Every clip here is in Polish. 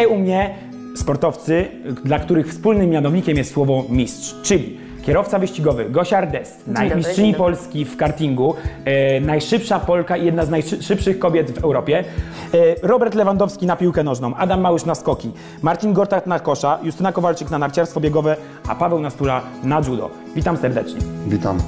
Dzisiaj u mnie sportowcy, dla których wspólnym mianownikiem jest słowo mistrz, czyli kierowca wyścigowy Gosia Ardest, najmistrzyni dzień. Polski w kartingu, e, najszybsza Polka i jedna z najszybszych kobiet w Europie, e, Robert Lewandowski na piłkę nożną, Adam Małysz na skoki, Marcin Gortat na kosza, Justyna Kowalczyk na narciarstwo biegowe, a Paweł Nastula na judo. Witam serdecznie. Witam.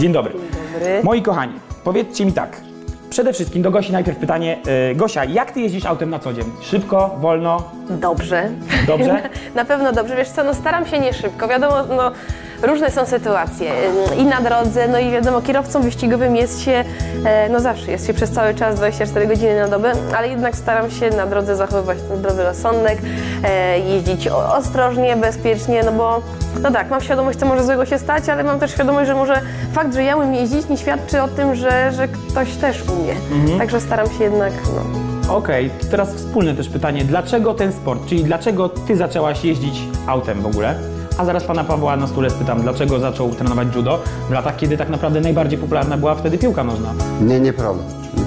Dzień dobry. dobry. Moi kochani, powiedzcie mi tak. Przede wszystkim do Gosi najpierw pytanie. E, Gosia, jak ty jeździsz autem na co dzień? Szybko, wolno? Dobrze. Dobrze? Na pewno dobrze. Wiesz co, no staram się nie szybko. Wiadomo, no różne są sytuacje. I na drodze, no i wiadomo, kierowcą wyścigowym jest się, e, no zawsze jest się przez cały czas 24 godziny na dobę, ale jednak staram się na drodze zachowywać ten zdrowy rozsądek, e, jeździć ostrożnie, bezpiecznie, no bo, no tak, mam świadomość, co może złego się stać, ale mam też świadomość, że może fakt, że ja umiem jeździć, nie świadczy o tym, że, że ktoś też umie. Mhm. Także staram się jednak, no, Okej, to teraz wspólne też pytanie. Dlaczego ten sport? Czyli dlaczego ty zaczęłaś jeździć autem w ogóle? A zaraz pana Pawła na stule spytam, dlaczego zaczął trenować judo w latach, kiedy tak naprawdę najbardziej popularna była wtedy piłka nożna. Nie, nieprawda.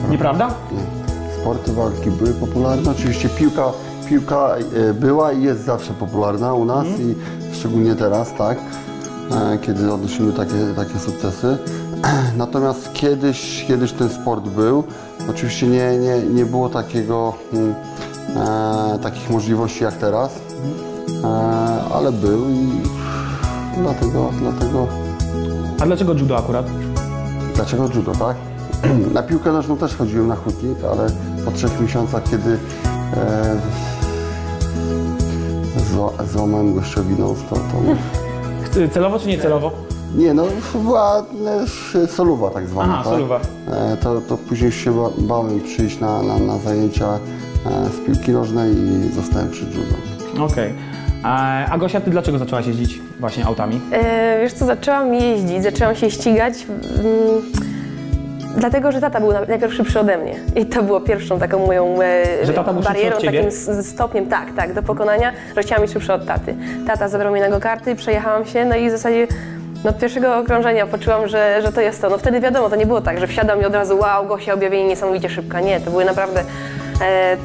Nieprawda? Nie. Sporty walki były popularne. Oczywiście piłka, piłka e, była i jest zawsze popularna u nas i szczególnie teraz, tak, e, kiedy odnosimy takie, takie sukcesy. Natomiast kiedyś, kiedyś ten sport był. Oczywiście nie, nie, nie było takiego, mm, e, takich możliwości jak teraz, e, ale był i dlatego, dlatego A dlaczego judo akurat? Dlaczego judo, tak? Na piłkę nożną też chodziłem na hutnik, ale po trzech miesiącach, kiedy e, zła- złamałem gościowiną, to, to Celowo czy niecelowo? nie no, była e, soluwa tak zwana, Aha, tak? soluwa. E, to, to później się ba- bałem przyjść na, na, na zajęcia e, z piłki nożnej i zostałem przy judo. Okej. A, a Gosia, ty dlaczego zaczęłaś jeździć właśnie autami? E, wiesz co, zaczęłam jeździć, zaczęłam się ścigać, mm, dlatego że tata był na- najpierw szybszy ode mnie. I to było pierwszą taką moją e, Że tata był barierą, od ciebie? takim stopniem, tak, tak, do pokonania, że chciałam być szybsza od taty. Tata zabrał mnie na go-karty, przejechałam się, no i w zasadzie no, od pierwszego okrążenia poczułam, że, że to jest to. No wtedy wiadomo, to nie było tak, że wsiadam i od razu wow, Gosia, objawienie niesamowicie szybka. Nie, to były naprawdę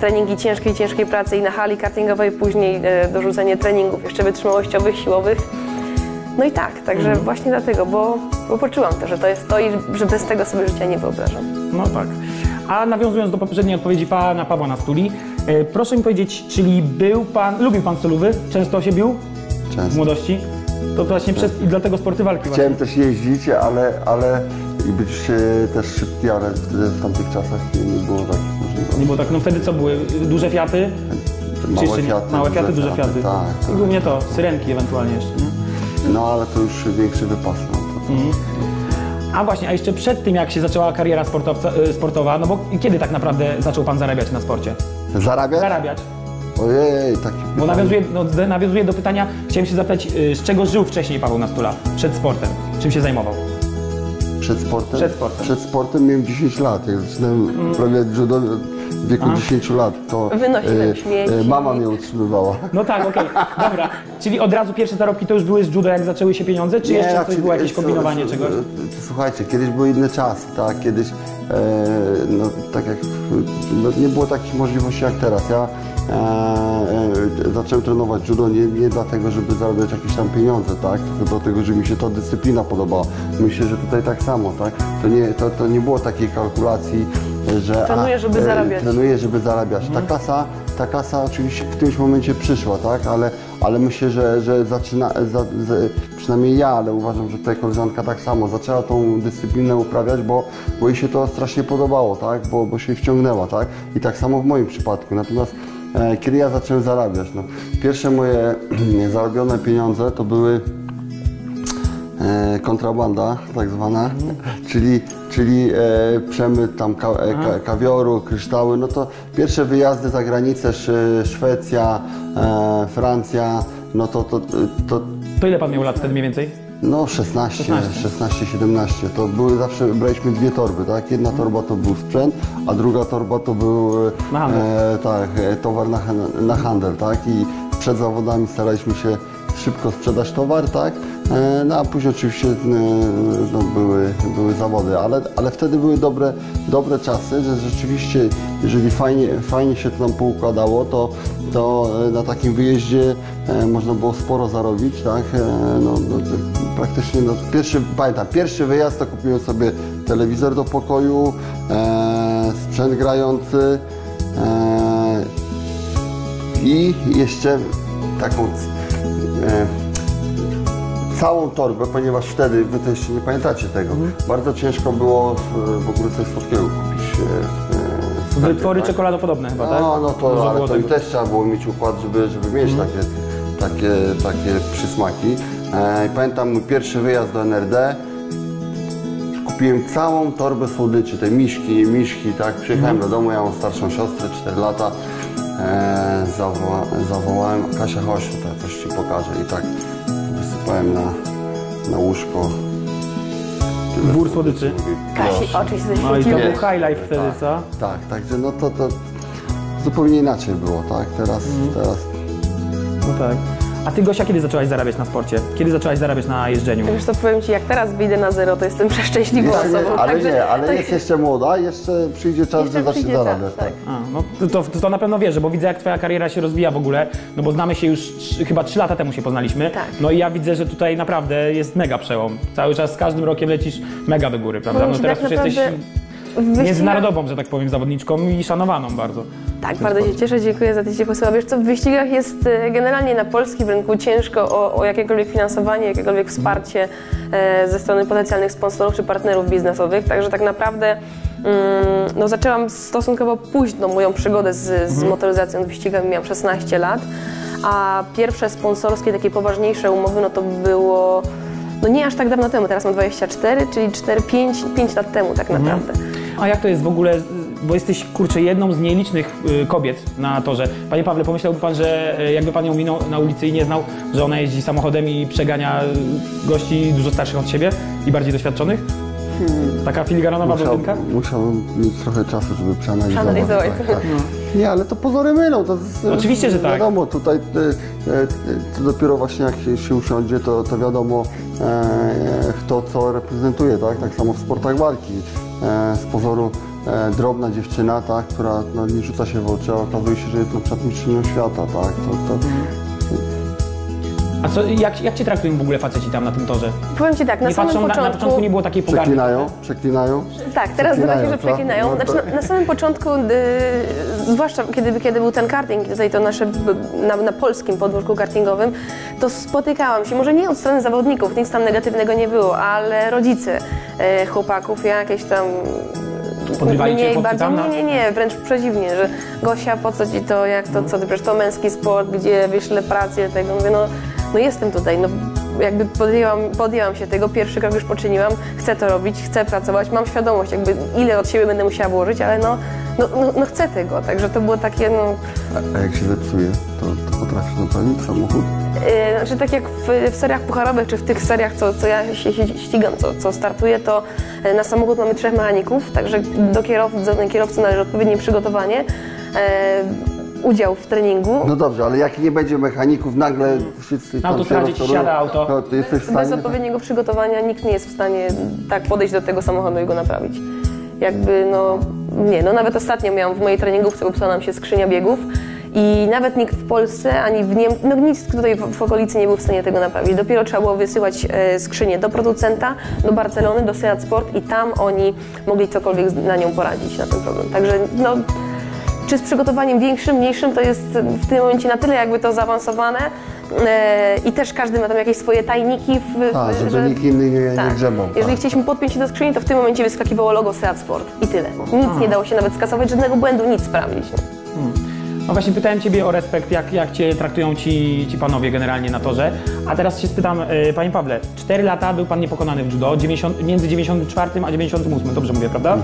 treningi ciężkiej, ciężkiej pracy i na hali kartingowej, później e, dorzucenie treningów jeszcze wytrzymałościowych, siłowych. No i tak, także Mhm. właśnie dlatego, bo, bo poczułam to, że to jest to i że bez tego sobie życia nie wyobrażam. No tak. A nawiązując do poprzedniej odpowiedzi pana Pawła na stuli, e, proszę mi powiedzieć, czyli był pan, lubił pan solówy? Często się bił w Często. młodości? To właśnie przez, i dlatego sporty walki właśnie. Chciałem też jeździć, ale, ale i być e, też szybki, ale wtedy w tamtych czasach nie, było takich możliwości. Nie było tak, no wtedy co były? Duże Fiaty? Małe? Fiaty, Małe Fiaty, duże Fiaty. Tak, I tak. głównie to, syrenki ewentualnie jeszcze, nie? No ale to już większy wypas. No, to, to. Mhm. A właśnie, a jeszcze przed tym jak się zaczęła kariera e, sportowa, no bo kiedy tak naprawdę zaczął pan zarabiać na sporcie? Zarabiać? Zarabiać. Ojej, taki Bo nawiązuje, no, nawiązuje do pytania, chciałem się zapytać, y, z czego żył wcześniej Paweł Nastula? Przed sportem. Czym się zajmował? Przed sportem? Przed sportem. Przed sportem miałem 10 lat. Jak zaczynałem uprawiać judo w wieku 10 lat, to Wynosiłem śmieci. mama mnie utrzymywała. No tak, okej, dobra. Czyli od razu pierwsze zarobki to już były z judo, jak zaczęły się pieniądze, czy jeszcze coś raczej- było, jakieś co- kombinowanie co- czegoś? Słuchajcie, kiedyś były inne czasy, tak? Kiedyś, e, no tak jak, no, nie było takich możliwości jak teraz. Ja e, e, zacząłem trenować judo nie, nie dlatego, żeby zarabiać jakieś tam pieniądze, tak? Tylko dlatego, że mi się ta dyscyplina podobała. Myślę, że tutaj tak samo, tak? To nie, to, to nie było takiej kalkulacji, że... Trenuję, żeby zarabiać. Trenuję, żeby zarabiać. Mhm. Ta klasa, ta klasa oczywiście w którymś momencie przyszła, tak? Ale, ale myślę, że, że zaczyna, za, przynajmniej ja, ale uważam, że tutaj koleżanka tak samo, zaczęła tą dyscyplinę uprawiać, bo, bo jej się to strasznie podobało, tak? Bo, bo się wciągnęła, tak? I tak samo w moim przypadku. Natomiast e, kiedy ja zacząłem zarabiać, no, pierwsze moje zarobione pieniądze to były kontrabanda tak zwana, czyli, czyli e, przemyt tam ka, e, ka, kawioru, kryształy, no to pierwsze wyjazdy za granicę, Sz, Szwecja, e, Francja, no to, to, to To ile pan miał lat wtedy mniej więcej? no 16, 16. 16, 17, to były zawsze, braliśmy dwie torby, tak? Jedna torba to był sprzęt, a druga torba to był e, Na e, tak, e, towar na, na handel, tak? I przed zawodami staraliśmy się szybko sprzedać towar, tak? E, No a później oczywiście e, no, były, były zawody, ale, ale wtedy były dobre, dobre czasy, że rzeczywiście, jeżeli fajnie, fajnie się to nam poukładało, to, to e, na takim wyjeździe można było sporo zarobić, tak? No, no, praktycznie no, pierwszy, pamiętam, pierwszy wyjazd to kupiłem sobie telewizor do pokoju, e, sprzęt grający, e, i jeszcze taką e, całą torbę, ponieważ wtedy, wy to jeszcze nie pamiętacie tego, bardzo ciężko było w, w ogóle słodkiego kupić. e, w, w sklepie, Wytwory tak? czekoladopodobne chyba, tak? No, no Dużo to, ale to i też trzeba było mieć układ, żeby, żeby mieć takie, takie, takie przysmaki. E, pamiętam mój pierwszy wyjazd do NRD, kupiłem całą torbę słodyczy, te miśki, miśki, tak, przyjechałem do domu, ja mam starszą siostrę, 4 lata, e, zawoła, zawołałem, Kasia chodź tutaj, coś Ci pokażę i tak wysypałem na, na łóżko. Wór słodyczy. Kasi oczy się No i to był highlight wtedy, co? Tak, także no to, to zupełnie inaczej było, tak, teraz, teraz No tak. A ty Gosia, kiedy zaczęłaś zarabiać na sporcie? Kiedy zaczęłaś zarabiać na jeżdżeniu? Wiesz co, powiem Ci, jak teraz wyjdę na zero, to jestem przeszczęśliwą nie, osobą. ale także nie, ale to- jest jeszcze młoda, jeszcze przyjdzie czas, Jeszcze że zacznie zarabiać. tak. Tak. A, no to, to, to na pewno wierzę, bo widzę jak twoja kariera się rozwija w ogóle, no bo znamy się już chyba 3 lata temu się poznaliśmy. Tak. No i ja widzę, że tutaj naprawdę jest mega przełom. Cały czas z każdym rokiem lecisz mega do góry, prawda? No teraz tak już jesteś naprawdę międzynarodową, że tak powiem, zawodniczką i szanowaną bardzo. Tak, bardzo się cieszę, dziękuję. Za te ciepłe słowa. Wiesz co, w wyścigach jest e, generalnie na polskim rynku ciężko o, o jakiekolwiek finansowanie, jakiekolwiek wsparcie e, ze strony potencjalnych sponsorów czy partnerów biznesowych, także tak naprawdę mm, no, zaczęłam stosunkowo późno moją przygodę z, z motoryzacją, z wyścigami, miałam 16 lat, a pierwsze sponsorskie, takie poważniejsze umowy, no to było no nie aż tak dawno temu, teraz mam 24, czyli 4, 5, 5 lat temu tak naprawdę. A jak to jest w ogóle, bo jesteś, kurczę, jedną z nielicznych y, kobiet na torze. Panie Pawle, pomyślałby pan, że y, jakby pan ją minął na ulicy i nie znał, że ona jeździ samochodem i przegania y, gości dużo starszych od siebie i bardziej doświadczonych? Taka filigranowa Musiał, blondynka? musiałbym mieć trochę czasu, żeby przeanalizować. Przeanalizować. Tak, tak. Nie, ale to pozory mylą. To z, Oczywiście, że tak. Wiadomo, tutaj e, e, to dopiero właśnie jak się, się usiądzie, to, to wiadomo e, kto co reprezentuje, tak? Tak samo w sportach walki. E, z pozoru e, drobna dziewczyna, tak? która no, nie rzuca się w oczy, a okazuje się, że jest na przykład mistrzynią świata, tak? To, to, A co, jak, jak cię traktują w ogóle faceci tam na tym torze? Powiem Ci tak, na Nie samym patrzą, na, początku... na początku nie było takiej pogardy. Przeklinają, przeklinają. Tak, teraz się, że przeklinają. No, Znaczy, na, na samym początku, y, zwłaszcza kiedy, kiedy był ten karting, tutaj to nasze na, na polskim podwórku kartingowym, to spotykałam się, może nie od strony zawodników, nic tam negatywnego nie było, ale rodzice e, chłopaków jakieś tam Podrywali cię chłopcy tam nie, nie, nie, wręcz przeciwnie, że Gosia, po co ci to, jak to, co ty, przecież to męski sport, gdzie wyślę pracę, tego, mówię, no, no jestem tutaj, no jakby podjęłam, podjęłam się tego, pierwszy krok już poczyniłam, chcę to robić, chcę pracować, mam świadomość, jakby ile od siebie będę musiała włożyć, ale no, no, no, no chcę tego, także to było takie, no, A jak się zepsuje, to, to potrafisz naprawić samochód? Znaczy tak jak w, w seriach pucharowych, czy w tych seriach, co, co ja się, się ścigam, co, co startuję, to e, na samochód mamy trzech mechaników, także do kierowcy, do kierowcy należy odpowiednie przygotowanie, e, udział w treningu. No dobrze, ale jak nie będzie mechaników, nagle wszyscy... Autostradzie ci siada auto. No, to jesteś w Bez stanie... odpowiedniego przygotowania nikt nie jest w stanie tak podejść do tego samochodu i go naprawić. Jakby no, nie, no nawet ostatnio miałam w mojej treningówce, upsała nam się skrzynia biegów i nawet nikt w Polsce ani w Niemczech, no nic tutaj w, w okolicy nie był w stanie tego naprawić. Dopiero trzeba było wysyłać e, skrzynię do producenta, do Barcelony, do Seat Sport i tam oni mogli cokolwiek na nią poradzić, na ten problem. Także no, czy z przygotowaniem większym, mniejszym, to jest w tym momencie na tyle jakby to zaawansowane e, i też każdy ma tam jakieś swoje tajniki. W, A, żeby że- nikt inny nie, nie tak. grzebał. Jeżeli tak. chcieliśmy podpiąć się do skrzyni, to w tym momencie wyskakiwało logo Seat Sport i tyle. Nic nie dało się nawet skasować, żadnego błędu, nic sprawdzić. No właśnie pytałem Ciebie o respekt, jak, jak Cię traktują ci, ci panowie generalnie na torze. A teraz się spytam, y, Panie Pawle, 4 lata był Pan niepokonany w judo, 90, między 94 a 98, dobrze mówię, prawda?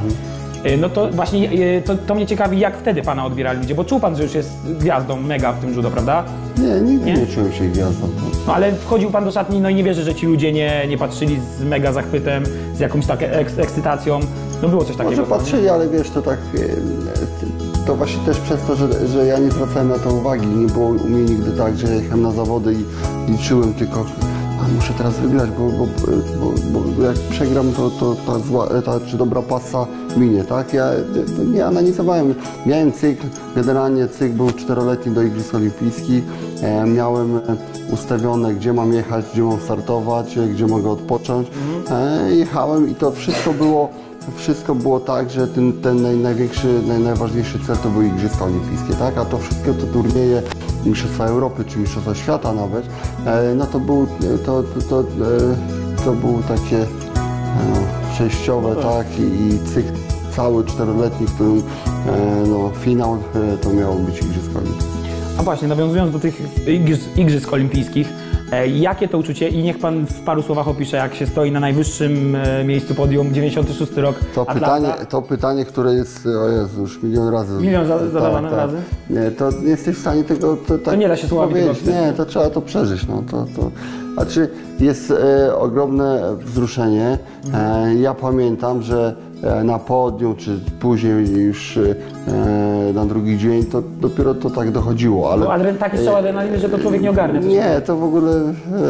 Y, No to właśnie y, to, to mnie ciekawi, jak wtedy Pana odbierali ludzie, bo czuł Pan, że już jest gwiazdą mega w tym judo, prawda? Nie, nigdy Nie? nie, czułem się gwiazdą. No ale wchodził Pan do szatni, no i nie wierzę, że ci ludzie nie, nie patrzyli z mega zachwytem, z jakąś taką eks, ekscytacją. No było coś takiego. Może no nie? patrzyli, ale wiesz, to tak... e, To właśnie też przez to, że, że ja nie zwracałem na to uwagi. Nie było u mnie nigdy tak, że jechałem na zawody i liczyłem tylko a muszę teraz wygrać, bo, bo, bo, bo jak przegram, to, to ta, zła, ta czy dobra pasa minie, tak? Ja nie analizowałem. Miałem cykl, generalnie cykl był czteroletni do Igrzysk Olimpijskich. E, miałem ustawione, gdzie mam jechać, gdzie mam startować, gdzie mogę odpocząć. E, jechałem i to wszystko było wszystko było tak, że ten, ten naj, największy, naj, najważniejszy cel to były Igrzyska Olimpijskie, tak? A to wszystkie te turnieje, Mistrzostwa Europy czy Mistrzostwa Świata nawet, e, no to był, to, to, to, e, to był takie e, przejściowe, tak? I, I cykl cały czteroletni, w którym no, finał to miało być Igrzyska Olimpijskie. A właśnie, nawiązując do tych igrzysk, olimpijskich, jakie to uczucie i niech pan w paru słowach opisze, jak się stoi na najwyższym e, miejscu podium, 96 rok, To Atlanta. pytanie, to pytanie, które jest, o Jezu, już milion razy. Milion za- zadawane razy? Nie, to nie jesteś w stanie tego to, tak nie da się słowami tego powiedzieć. opisać. Nie, to trzeba to przeżyć. No, to, to, znaczy jest e, ogromne wzruszenie. E, ja pamiętam, że e, na podium, czy później już e, na drugi dzień, to dopiero to tak dochodziło. Ale, No, adren, taki strzał adrenaliny, że to człowiek nie ogarnie. coś. nie, to w ogóle,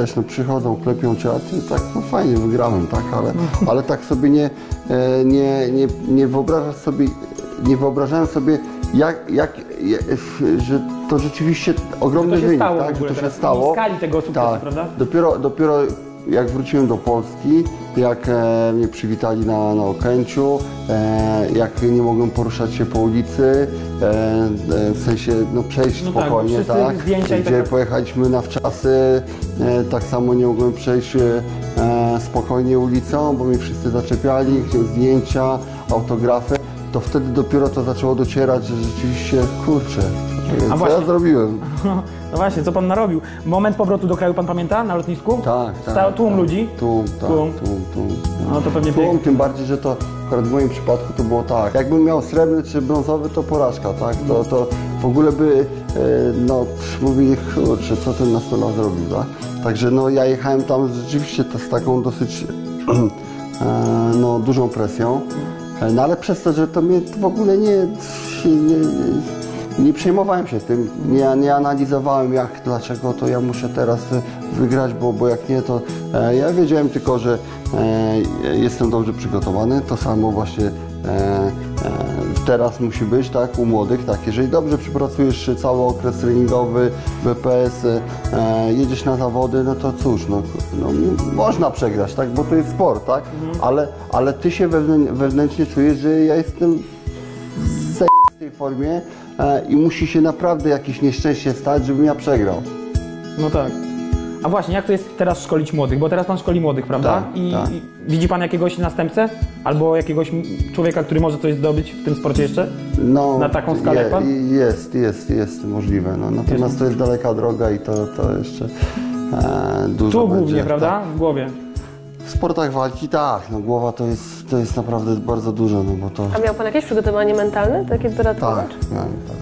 wiesz, no przychodzą, klepią cię, tak, no fajnie, wygrałem, tak, ale, ale tak sobie nie, e, nie, nie, nie wyobrażasz sobie, nie wyobrażałem sobie, jak, jak, że to rzeczywiście ogromny Że to się wynik, stało tak, że to się stało. w skali tego sukcesu, tak. prawda? Dopiero, dopiero jak wróciłem do Polski, jak e, mnie przywitali na, na Okęciu, e, jak nie mogłem poruszać się po ulicy, e, e, w sensie no, przejść No tak, spokojnie, wszyscy tak, zdjęcia i gdzie tak- pojechaliśmy na wczasy, e, tak samo nie mogłem przejść e, spokojnie ulicą, bo mnie wszyscy zaczepiali, chcieli zdjęcia, autografy. To wtedy dopiero to zaczęło docierać, że rzeczywiście, kurczę, co ja właśnie. zrobiłem? No właśnie, co pan narobił? Moment powrotu do kraju pan pamięta na lotnisku? Tak, tak. Stał tłum tak. ludzi? Tłum, tak, Tłum. tłum, tłum. No to pewnie Tłum, tym bardziej, że to akurat w moim przypadku to było tak. Jakbym miał srebrny czy brązowy, to porażka, tak? To, to w ogóle by, e, no, mówili, kurczę, co ten nastolatk zrobił, tak? Także no, ja jechałem tam rzeczywiście z taką dosyć, e, no, dużą presją. E, No ale przez to, że to mnie w ogóle nie, nie, nie, przejmowałem się tym, nie, nie analizowałem jak, dlaczego to ja muszę teraz wygrać, bo, bo jak nie, to e, ja wiedziałem tylko, że e, jestem dobrze przygotowany, to samo właśnie e, e, teraz musi być, tak, u młodych, tak, jeżeli dobrze przepracujesz cały okres treningowy, BPS, e, jedziesz na zawody, no to cóż, no, no można przegrać, tak, bo to jest sport, tak, ale, ale ty się wewnę, wewnętrznie czujesz, że ja jestem w tej formie i musi się naprawdę jakieś nieszczęście stać, żebym ja przegrał. No tak. A właśnie, jak to jest teraz szkolić młodych? Bo teraz pan szkoli młodych, prawda? Tak, I, tak. I widzi pan jakiegoś następcę? Albo jakiegoś człowieka, który może coś zdobyć w tym sporcie jeszcze? No, Na taką skalę jak pan? Jest, jest, jest możliwe. No, natomiast to jest daleka droga i to, to jeszcze e, dużo Tu będzie. głównie, prawda? Tak. W głowie. W sportach walki tak, no głowa to jest, to jest naprawdę bardzo dużo, no bo to... A miał pan jakieś przygotowanie mentalne, takie do Tak, miałem, tak.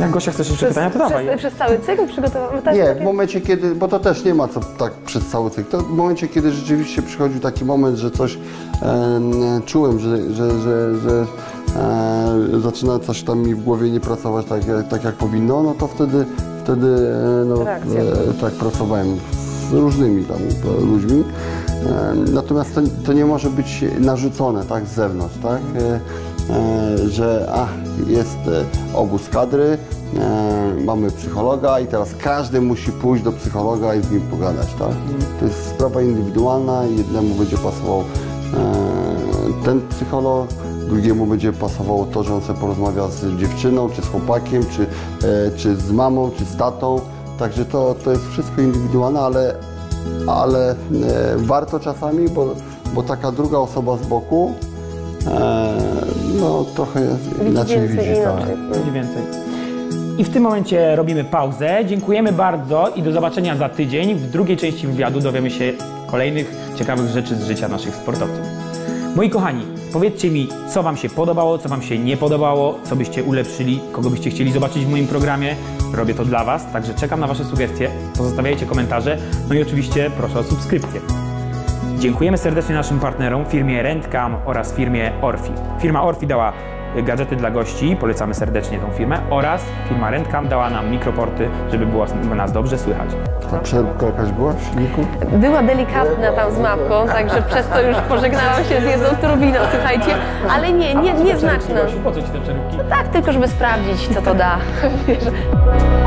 Jak Gosia chcesz jeszcze Przez, pytania, to dawaj. przez, przez cały cykl przygotowałem? Tak, Nie, takie- w momencie kiedy, bo to też nie ma co tak przez cały cykl, to w momencie kiedy rzeczywiście przychodził taki moment, że coś e, czułem, że, że, że, że e, zaczyna coś tam mi w głowie nie pracować tak, jak- tak jak powinno, no to wtedy, wtedy e, no, e, tak pracowałem różnymi tam e, ludźmi. E, natomiast to, to nie może być narzucone tak z zewnątrz, tak? E, że ach, jest obóz kadry, mamy psychologa i teraz każdy musi pójść do psychologa i z nim pogadać, tak? To jest sprawa indywidualna, jednemu będzie pasował ten psycholog, drugiemu będzie pasowało to, że on sobie porozmawia z dziewczyną, czy z chłopakiem, czy, czy z mamą, czy z tatą. Także to, to jest wszystko indywidualne, ale, ale e, warto czasami, bo, bo taka druga osoba z boku e, no trochę Widzi inaczej więcej, widzi. inaczej. Tak. Mniej więcej. I w tym momencie robimy pauzę. Dziękujemy bardzo i do zobaczenia za tydzień. W drugiej części wywiadu dowiemy się kolejnych ciekawych rzeczy z życia naszych sportowców. Moi kochani, powiedzcie mi, co Wam się podobało, co Wam się nie podobało, co byście ulepszyli, kogo byście chcieli zobaczyć w moim programie. Robię to dla Was, także czekam na Wasze sugestie. Pozostawiajcie komentarze, no i oczywiście proszę o subskrypcję. Dziękujemy serdecznie naszym partnerom, firmie Rentcam oraz firmie Orfi. Firma Orfi dała gadżety dla gości, polecamy serdecznie tą firmę, oraz firma Rentcam dała nam mikroporty, żeby było nas dobrze słychać. Bardzo. Przeróbka jakaś była w silniku? Była delikatna tam z mapką, także przez to już pożegnałam się z jedną turbiną, słuchajcie, ale nie, nie, nieznaczna. Po co ci te przeróbki? Tak, tylko żeby sprawdzić, co to da.